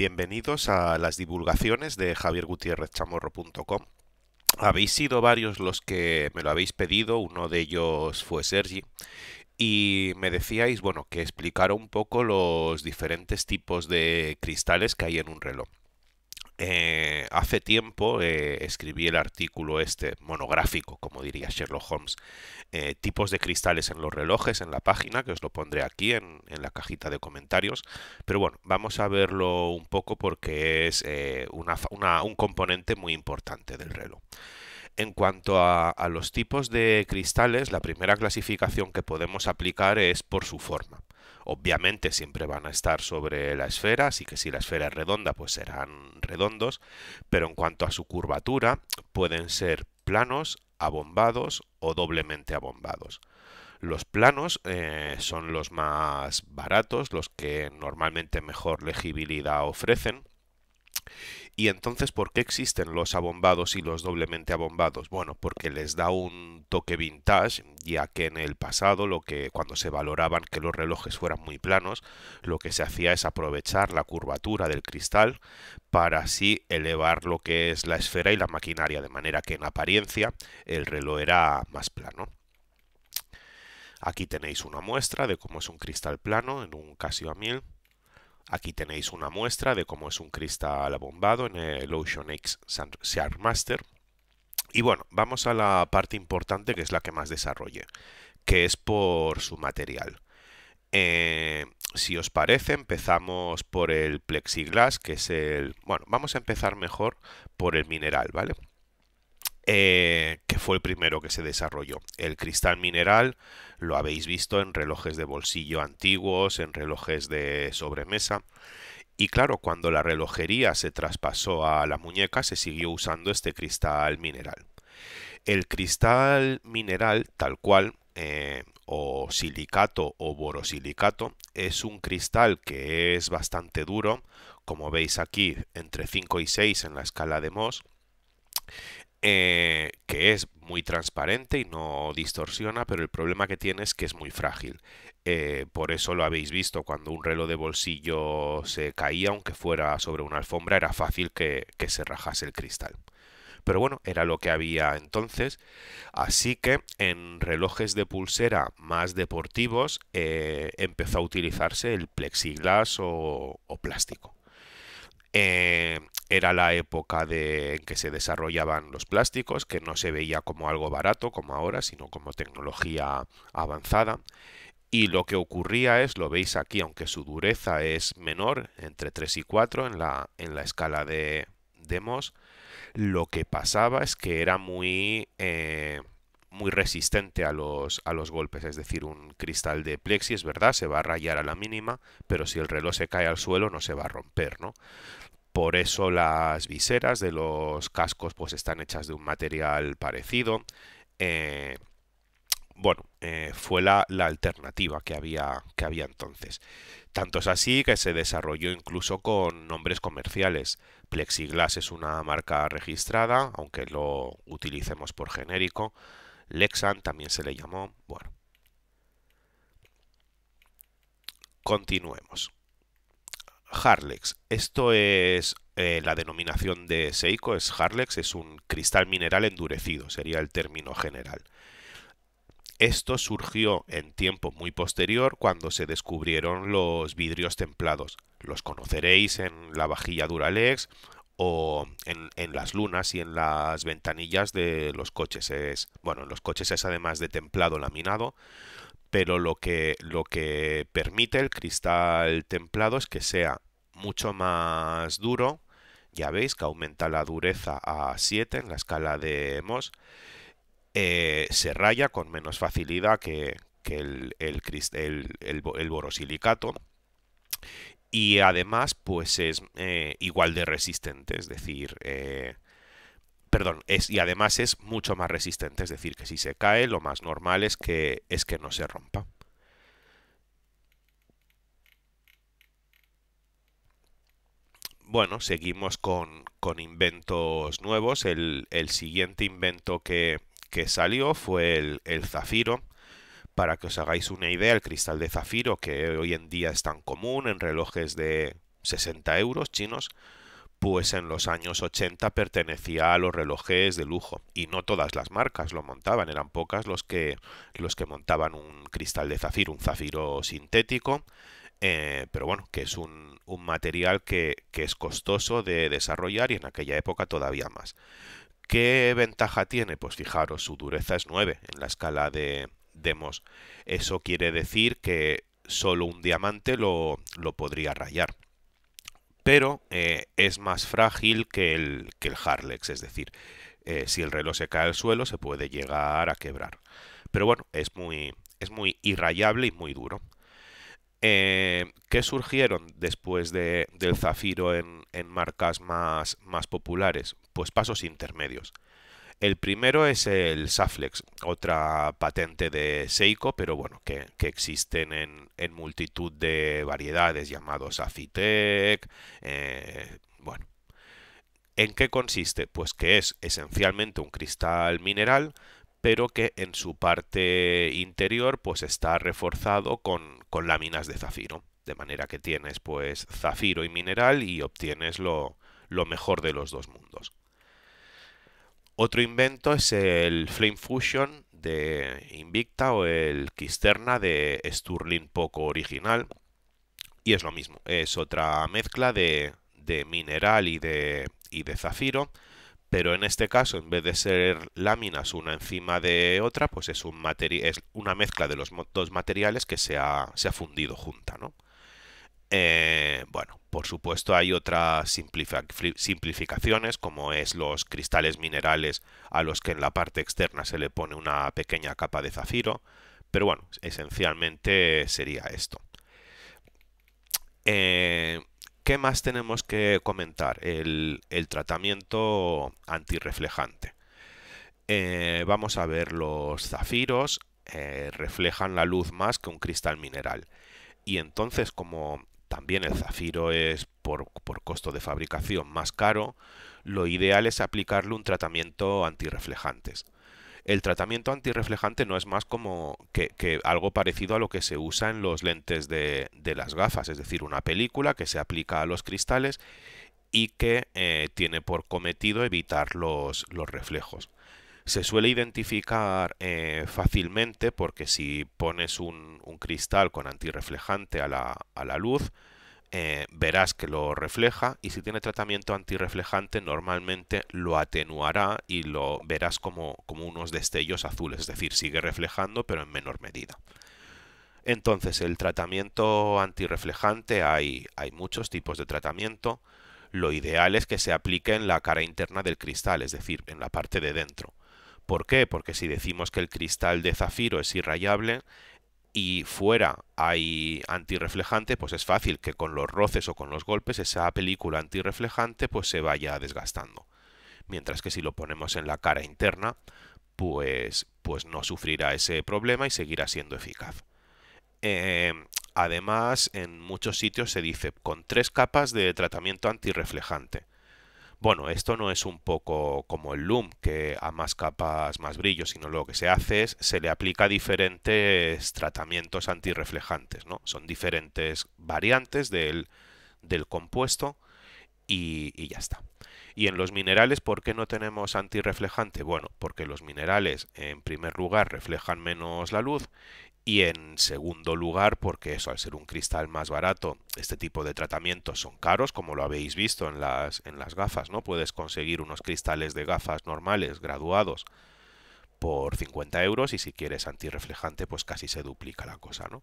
Bienvenidos a las divulgaciones de javiergutierrezchamorro.com. Habéis sido varios los que me lo habéis pedido, uno de ellos fue Sergi, y me decíais, bueno, que explicara un poco los diferentes tipos de cristales que hay en un reloj. Eh, hace tiempo eh, escribí el artículo este monográfico, como diría Sherlock Holmes, eh, tipos de cristales en los relojes en la página, que os lo pondré aquí en, la cajita de comentarios. Pero bueno, vamos a verlo un poco porque es un componente muy importante del reloj. En cuanto a los tipos de cristales, la primera clasificación que podemos aplicar es por su forma. Obviamente siempre van a estar sobre la esfera, así que si la esfera es redonda, pues serán redondos, pero en cuanto a su curvatura, pueden ser planos, abombados o doblemente abombados. Los planos eh, son los más baratos, los que normalmente mejor legibilidad ofrecen y entonces, ¿por qué existen los abombados y los doblemente abombados? Bueno, porque les da un toque vintage, ya que en el pasado, lo que cuando se valoraban que los relojes fueran muy planos, lo que se hacía es aprovechar la curvatura del cristal para así elevar lo que es la esfera y la maquinaria, de manera que en apariencia el reloj era más plano. Aquí tenéis una muestra de cómo es un cristal plano en un Casio A1000. Aquí tenéis una muestra de cómo es un cristal abombado en el Ocean X Master. Y bueno, vamos a la parte importante que es la que más desarrolle, que es por su material. Eh, si os parece, empezamos por el plexiglas, que es el... Bueno, vamos a empezar mejor por el mineral, ¿vale? Eh, que fue el primero que se desarrolló. El cristal mineral lo habéis visto en relojes de bolsillo antiguos, en relojes de sobremesa. Y claro, cuando la relojería se traspasó a la muñeca, se siguió usando este cristal mineral. El cristal mineral, tal cual, eh, o silicato o borosilicato, es un cristal que es bastante duro, como veis aquí, entre 5 y 6 en la escala de Mohs, eh, que es muy transparente y no distorsiona, pero el problema que tiene es que es muy frágil. Eh, por eso lo habéis visto, cuando un reloj de bolsillo se caía, aunque fuera sobre una alfombra, era fácil que, se rajase el cristal. Pero bueno, era lo que había entonces. Así que en relojes de pulsera más deportivos eh, empezó a utilizarse el plexiglas o, o plástico. Eh, era la época de, en que se desarrollaban los plásticos, que no se veía como algo barato como ahora, sino como tecnología avanzada. Y lo que ocurría es, lo veis aquí, aunque su dureza es menor, entre 3 y 4 en la, en la escala de, demos lo que pasaba es que era muy, eh, muy resistente a los, a los golpes. Es decir, un cristal de plexi, es verdad, se va a rayar a la mínima, pero si el reloj se cae al suelo no se va a romper, ¿no? Por eso las viseras de los cascos pues están hechas de un material parecido. Eh, bueno, eh, fue la, alternativa que había, que había entonces. Tanto es así que se desarrolló incluso con nombres comerciales. Plexiglas es una marca registrada, aunque lo utilicemos por genérico. Lexan también se le llamó. Bueno. Continuemos. Harlex. Esto es eh, la denominación de Seiko, es Harlex, es un cristal mineral endurecido, sería el término general. Esto surgió en tiempo muy posterior cuando se descubrieron los vidrios templados. Los conoceréis en la vajilla Duralex o en, las lunas y en las ventanillas de los coches. Es, bueno, en los coches es además de templado laminado, pero lo que, lo que permite el cristal templado es que sea mucho más duro. Ya veis que aumenta la dureza a 7 en la escala de Mohs. Eh, se raya con menos facilidad que, el, el, borosilicato y además pues es eh, igual de resistente, es decir, eh, perdón, es, y además es mucho más resistente, es decir, que si se cae lo más normal es que, es que no se rompa. Bueno, seguimos con, inventos nuevos. El, siguiente invento que, salió fue el, el, zafiro. Para que os hagáis una idea, el cristal de zafiro, que hoy en día es tan común en relojes de, 60 euros chinos, pues en los años 80 pertenecía a los relojes de lujo y no todas las marcas lo montaban, eran pocas los que los que montaban un cristal de zafiro, un zafiro sintético, eh, pero bueno, que es un, material que, es costoso de desarrollar y en aquella época todavía más. ¿Qué ventaja tiene? Pues fijaros, su dureza es 9 en la escala de, Demos. Eso quiere decir que solo un diamante lo, lo podría rayar pero eh, es más frágil que el, que el Harlex, es decir, eh, si el reloj se cae al suelo se puede llegar a quebrar. Pero bueno, es muy, es muy irrayable y muy duro. Eh, ¿Qué surgieron después de, del zafiro en, en marcas más, más populares? Pues pasos intermedios. El primero es el Saflex, otra patente de Seiko, pero bueno, que, existen en, multitud de variedades llamados Afitec. Eh, bueno, ¿en qué consiste? Pues que es esencialmente un cristal mineral, pero que en su parte interior pues está reforzado con, con láminas de zafiro. De manera que tienes pues zafiro y mineral y obtienes lo, lo mejor de los dos mundos. Otro invento es el Flame Fusion de Invicta o el Kisterna de Sturling poco original. Y es lo mismo, es otra mezcla de, mineral y de, zafiro pero en este caso en vez de ser láminas una encima de otra pues es una mezcla de los dos materiales que se ha, se ha fundido junta ¿no? Eh, bueno, por supuesto hay otras simplificaciones como es los cristales minerales a los que en la parte externa se le pone una pequeña capa de zafiro, pero bueno, esencialmente sería esto. Eh, ¿Qué más tenemos que comentar? El, tratamiento antirreflejante. Eh, vamos a ver los zafiros reflejan la luz más que un cristal mineral y entonces como también el zafiro es por, costo de fabricación más caro, lo ideal es aplicarle un tratamiento antirreflejantes. El tratamiento antirreflejante no es más como que, algo parecido a lo que se usa en los lentes de, las gafas, es decir, una película que se aplica a los cristales y que eh, tiene por cometido evitar los, los reflejos se suele identificar eh, fácilmente porque si pones un, cristal con antirreflejante a la, a la luz, eh, verás que lo refleja y si tiene tratamiento antirreflejante normalmente lo atenuará y lo verás como, unos destellos azules, es decir, sigue reflejando pero en menor medida. Entonces, el tratamiento antirreflejante hay, hay muchos tipos de tratamiento. Lo ideal es que se aplique en la cara interna del cristal, es decir, en la parte de dentro. ¿Por qué? Porque si decimos que el cristal de zafiro es irrayable y fuera hay antirreflejante, pues es fácil que con los roces o con los golpes esa película antirreflejante pues se vaya desgastando. Mientras que si lo ponemos en la cara interna, pues, pues no sufrirá ese problema y seguirá siendo eficaz. Em, además, en muchos sitios se dice con tres capas de tratamiento antirreflejante. Bueno, esto no es un poco como el Loom, que a más capas más brillo, sino lo que se hace es se le aplica diferentes tratamientos antirreflejantes, ¿no? Son diferentes variantes del, compuesto y, y, ya está. Y en los minerales, ¿por qué no tenemos antirreflejante? Bueno, porque los minerales en primer lugar reflejan menos la luz y en segundo lugar, porque eso, al ser un cristal más barato, este tipo de tratamientos son caros, como lo habéis visto en las, en las gafas, ¿no? Puedes conseguir unos cristales de gafas normales, graduados, por 50 euros y si quieres antirreflejante, pues casi se duplica la cosa, ¿no?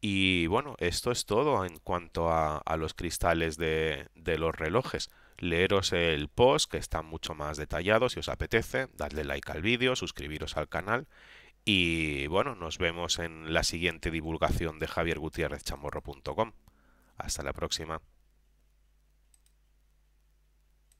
Y bueno, esto es todo en cuanto a, los cristales de, de los relojes leeros el post que está mucho más detallado si os apetece, dadle like al vídeo, suscribiros al canal y bueno, nos vemos en la siguiente divulgación de javiergutierrezchamorro.com. Hasta la próxima.